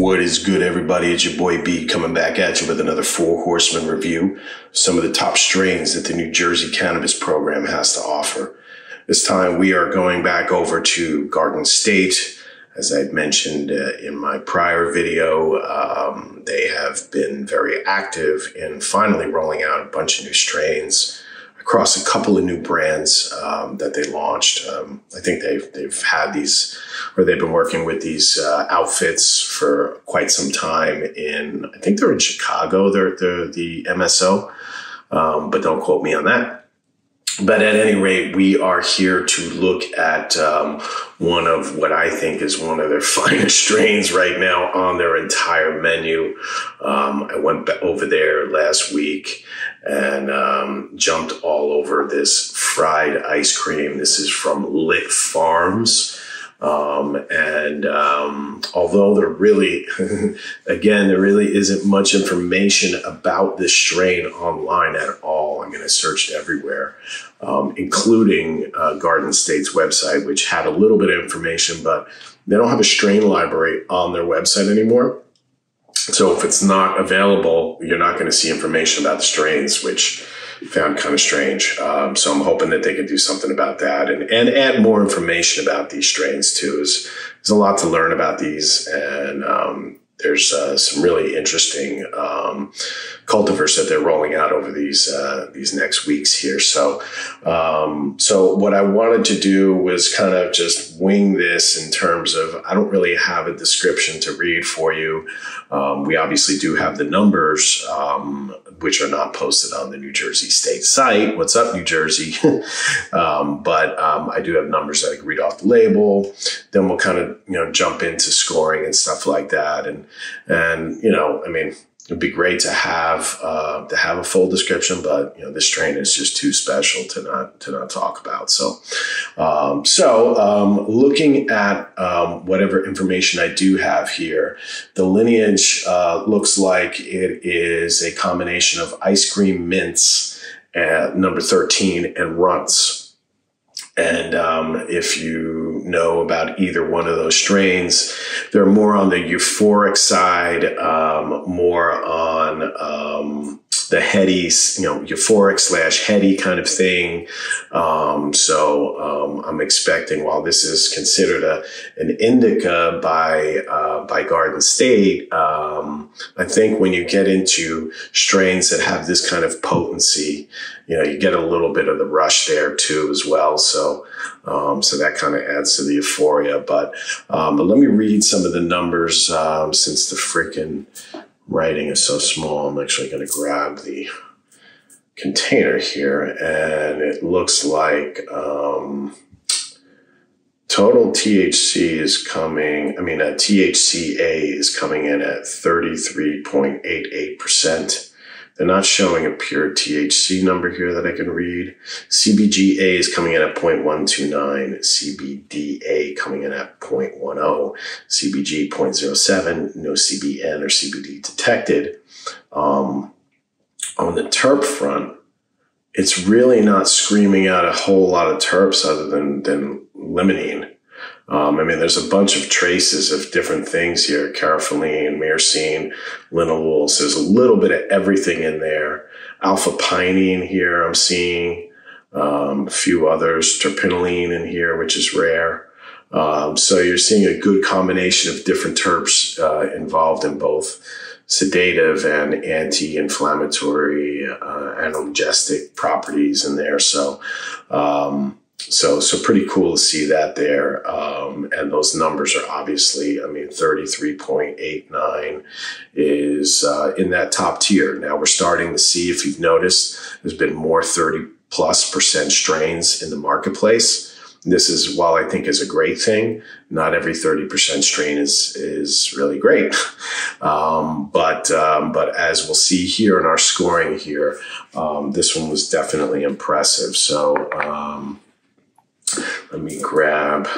What is good, everybody? It's your boy B coming back at you with another Four Horsemen review. Some of the top strains that the New Jersey Cannabis Program has to offer. This time we are going back over to Garden State. As I mentioned uh, in my prior video, um, they have been very active in finally rolling out a bunch of new strains across a couple of new brands um, that they launched. Um, I think they've they've had these, or they've been working with these uh, outfits for quite some time. In I think they're in Chicago. They're they're the MSO, um, but don't quote me on that. But at any rate, we are here to look at um, one of what I think is one of their finest strains right now on their entire menu. Um, I went over there last week and um, jumped all over this fried ice cream. This is from Lit Farms. Um, and um, although there really, again, there really isn't much information about this strain online at all. Mean, I searched everywhere, um, including uh, Garden State's website, which had a little bit of information, but they don't have a strain library on their website anymore. So if it's not available, you're not going to see information about the strains, which found kind of strange. Um, so I'm hoping that they can do something about that and, and add more information about these strains too. There's a lot to learn about these and um, there's uh, some really interesting um, cultivars that they're rolling out over these uh, these next weeks here. So, um, so what I wanted to do was kind of just wing this in terms of I don't really have a description to read for you. Um, we obviously do have the numbers, um, which are not posted on the New Jersey State site. What's up, New Jersey? Um, but um, I do have numbers that I can read off the label. Then we'll kind of you know jump into scoring and stuff like that. And and you know, I mean, it'd be great to have uh, to have a full description, but you know this strain is just too special to not to not talk about. So, um, so um, looking at um, whatever information I do have here, the lineage uh, looks like it is a combination of ice cream mints at number thirteen and runts. And um, if you know about either one of those strains, they're more on the euphoric side, um, more on um, the heady, you know, euphoric slash heady kind of thing. Um, so um, I'm expecting, while this is considered a an indica by uh, by Garden State, um, I think when you get into strains that have this kind of potency, you know, you get a little bit of the rush there too as well. So, um, so that kind of adds to the euphoria. But, um, but let me read some of the numbers um, since the freaking writing is so small. I'm actually going to grab the container here, and it looks like um, total THC is coming. I mean, a THCA is coming in at 33.88 percent. They're not showing a pure THC number here that I can read. CBGA is coming in at 0.129, CBDA coming in at 0.10, CBG 0.07, no CBN or CBD detected. Um, on the terp front, it's really not screaming out a whole lot of terps other than, than limonene. Um, I mean, there's a bunch of traces of different things here, caryophyllene, myrcene, linalool. There's a little bit of everything in there. Alpha pinene here I'm seeing, um, a few others, terpinolene in here, which is rare. Um, so you're seeing a good combination of different terps uh, involved in both sedative and anti-inflammatory, uh, analgesic properties in there. So, um, so so pretty cool to see that there. Um, and those numbers are obviously i mean 33.89 is uh, in that top tier. Now we're starting to see if you've noticed there's been more 30 plus percent strains in the marketplace. This is while i think is a great thing not every 30% strain is is really great. Um, but um, but as we'll see here in our scoring here um, this one was definitely impressive. So um, let me grab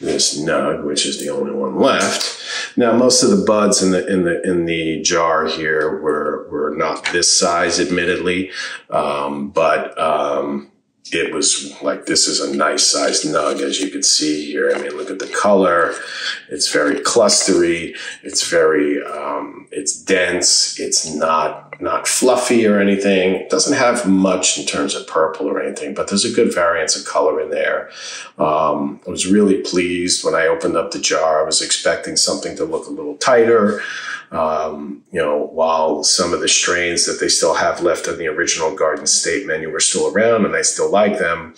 this nug, which is the only one left. Now, most of the buds in the in the in the jar here were were not this size, admittedly, um, but um, it was like this is a nice sized nug as you can see here. I mean look at the color. It's very clustery. It's very um, it's dense it's not not fluffy or anything. It doesn't have much in terms of purple or anything but there's a good variance of color in there. Um, i was really pleased when i opened up the jar. I was expecting something to look a little tighter. Um, you know, while some of the strains that they still have left in the original Garden State menu are still around and I still like them,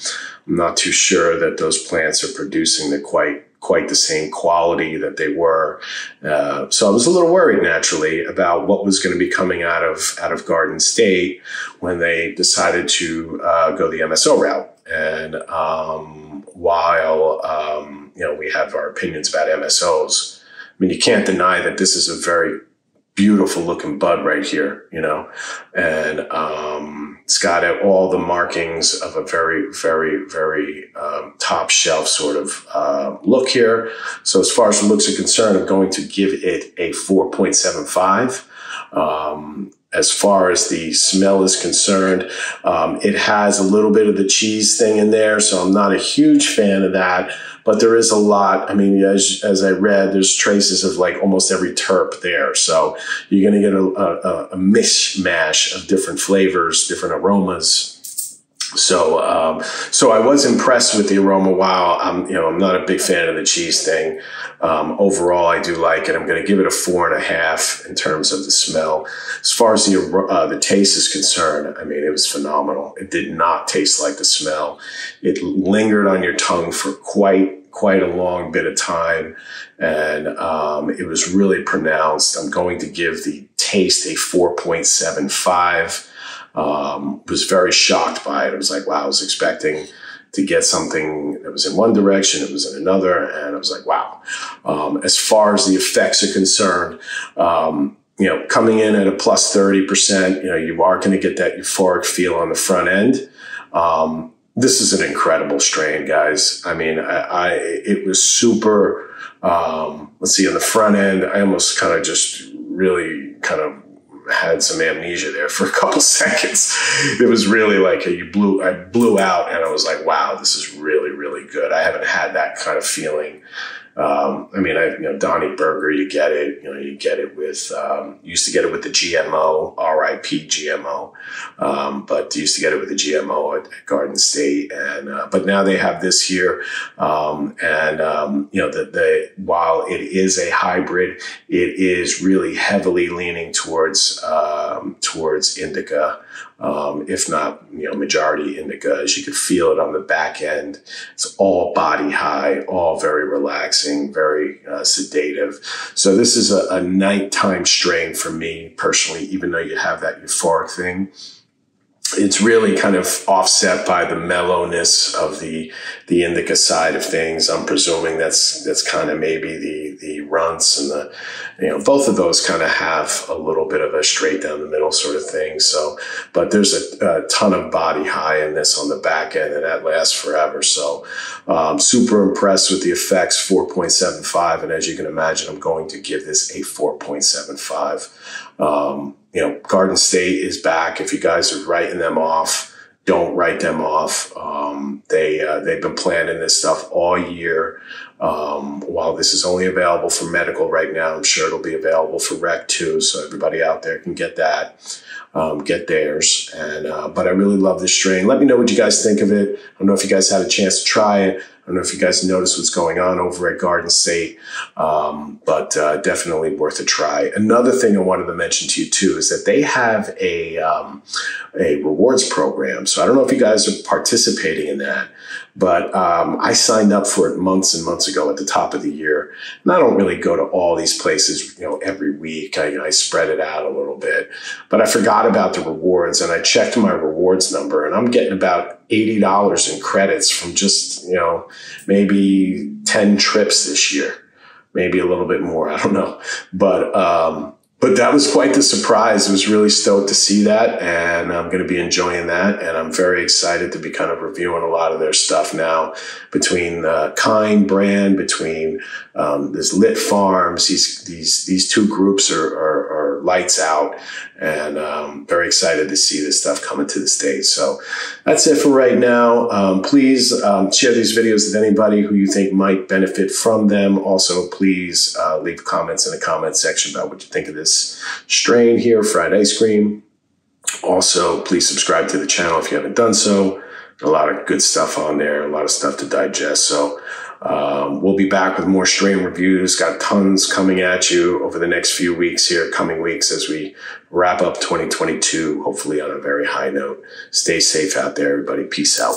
I'm not too sure that those plants are producing the quite quite the same quality that they were. Uh, so I was a little worried naturally about what was going to be coming out of out of Garden State when they decided to uh, go the MSO route. And um, while um, you know we have our opinions about MSOs, I mean, you can't deny that this is a very beautiful looking bud right here, you know, and um, it's got all the markings of a very, very, very um, top shelf sort of uh, look here. So as far as looks are concerned, I'm going to give it a 4.75. Um, as far as the smell is concerned, um, it has a little bit of the cheese thing in there, so I'm not a huge fan of that but there is a lot. I mean, as, as I read, there's traces of like almost every terp there. So you're going to get a, a, a mishmash of different flavors, different aromas. So, um, so I was impressed with the aroma. While I'm, you know, I'm not a big fan of the cheese thing. Um, overall, I do like it. I'm going to give it a four and a half in terms of the smell. As far as the uh, the taste is concerned, I mean, it was phenomenal. It did not taste like the smell. It lingered on your tongue for quite quite a long bit of time, and um, it was really pronounced. I'm going to give the taste a 4.75. Um, was very shocked by it. I was like, wow, I was expecting to get something that was in one direction, it was in another, and I was like, wow. Um, as far as the effects are concerned, um, you know, coming in at a plus 30%, you know, you are going to get that euphoric feel on the front end. Um, this is an incredible strain, guys. I mean, I, I it was super. Um, let's see, on the front end, I almost kind of just really kind of had some amnesia there for a couple seconds. It was really like a, you blew, I blew out, and I was like, wow, this is really, really good. I haven't had that kind of feeling um, I mean, I, you know, Donny Burger, you get it, you know, you get it with, um, used to get it with the GMO, RIP GMO. Um, but used to get it with the GMO at, at Garden State. And, uh, but now they have this here. Um, and, um, you know, the, the, while it is a hybrid, it is really heavily leaning towards, um, towards indica um, if not, you know, majority indica. As you could feel it on the back end. It's all body high, all very relaxing, very uh, sedative. So this is a, a nighttime strain for me personally, even though you have that euphoric thing it's really kind of offset by the mellowness of the the indica side of things. I'm presuming that's that's kind of maybe the the runts and the you know both of those kind of have a little bit of a straight down the middle sort of thing. So, but there's a, a ton of body high in this on the back end, and that lasts forever. So, um, super impressed with the effects. 4.75, and as you can imagine, I'm going to give this a 4.75. Um, you know, Garden State is back. If you guys are writing them off, don't write them off. Um, they uh, they've been planning this stuff all year. Um, while this is only available for medical right now, I'm sure it'll be available for rec too. So everybody out there can get that, um, get theirs. And uh, but I really love this strain. Let me know what you guys think of it. I don't know if you guys had a chance to try it. I don't know if you guys noticed what's going on over at Garden State, um, but uh, definitely worth a try. Another thing I wanted to mention to you too is that they have a um, a rewards program. So I don't know if you guys are participating in that, but um, I signed up for it months and months ago at the top of the year. And I don't really go to all these places, you know, every week. I, I spread it out a little bit, but I forgot about the rewards and I checked my rewards number and I'm getting about $80 in credits from just, you know, maybe 10 trips this year, maybe a little bit more. I don't know. But, um, but that was quite the surprise. I was really stoked to see that, and I'm going to be enjoying that. And I'm very excited to be kind of reviewing a lot of their stuff now between the Kynd brand, between um, this Lit Farms. These these these two groups are, are lights out and um, very excited to see this stuff coming to the States. So that's it for right now. Um, please um, share these videos with anybody who you think might benefit from them. Also, please uh, leave comments in the comment section about what you think of this strain here, fried ice cream. Also, please subscribe to the channel if you haven't done so. A lot of good stuff on there, a lot of stuff to digest. So um, we'll be back with more strain reviews. Got tons coming at you over the next few weeks here, coming weeks as we wrap up 2022, hopefully on a very high note. Stay safe out there, everybody. Peace out.